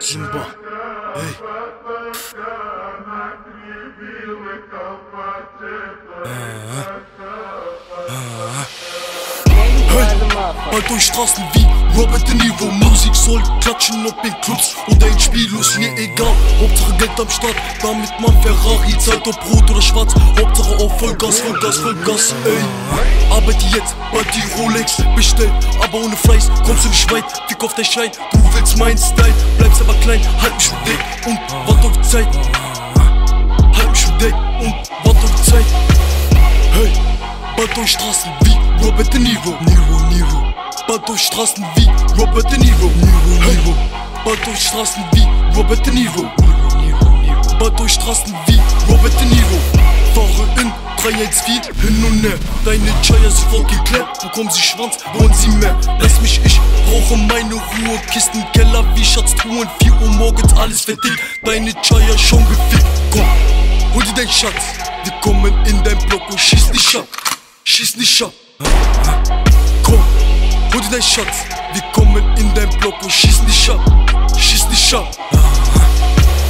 Simba, ey. Bald durch Straßen wie Robert De Niro. Musik soll klatschen ob in Clubs oder in Spielos Mir egal, Hauptsache Geld am Start Damit man Ferrari zahlt ob rot oder schwarz. Hauptsache auf Vollgas, Vollgas, Vollgas Ey, arbeite jetzt bald die Rolex. Bestell, aber ohne Fleiß Kommst du nicht weit, fick auf dein Schein Du willst mein Style, bleibst aber klein Halt mich für dick und wart auf Zeit. Halt mich für dick und wart auf Zeit. Hey, bald durch Straßen wie Robert De Niro. Niro, Niro. Bald durch Straßen wie Robert De Niro. Niro, Niro. Bald durch Straßen wie Robert De Niro. Niro, Niro, Niro. Bald durch Straßen wie Robert De Niro in 314 hin und her Deine Chaya sofort geklärt Bekommen sie Schwanz, wollen sie mehr? Lass mich, ich brauche meine Ruhe. Kisten, Keller wie Schatztruhen 4 Uhr morgens, alles verdickt. Deine Chaya schon gefickt. Komm, hol dir dein Schatz. Wir kommen in dein Block und schieß nicht ab. Schieß nicht ab. Komm, hol dir dein Schatz. Wir kommen in dein Block und schieß nicht ab. Schieß nicht ab.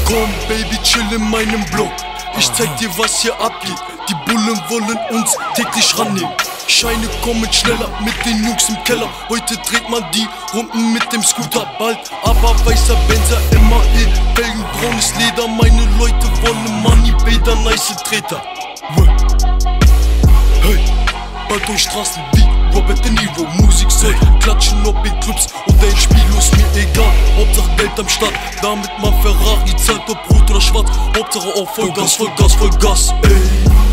Komm, Baby, chill in meinem Block Ich zeig dir, was hier abgeht. Die Bullen wollen uns täglich rannehmen. Scheine kommen schneller mit den Jungs im Keller. Heute dreht man die Runden mit dem Scooter. Bald, aber weißer Benzer, MAE Felgen, braunes Leder. Meine Leute wollen Money, Bäder, nice Treter. Hey, bald durch Straßen wie Robert De Niro. Musik soll klatschen ob in Clubs oder in Spielos Mir egal, am Start Damit man Ferrari zahlt ob rot oder schwarz. Hauptsache auf Vollgas, Vollgas, Vollgas, ey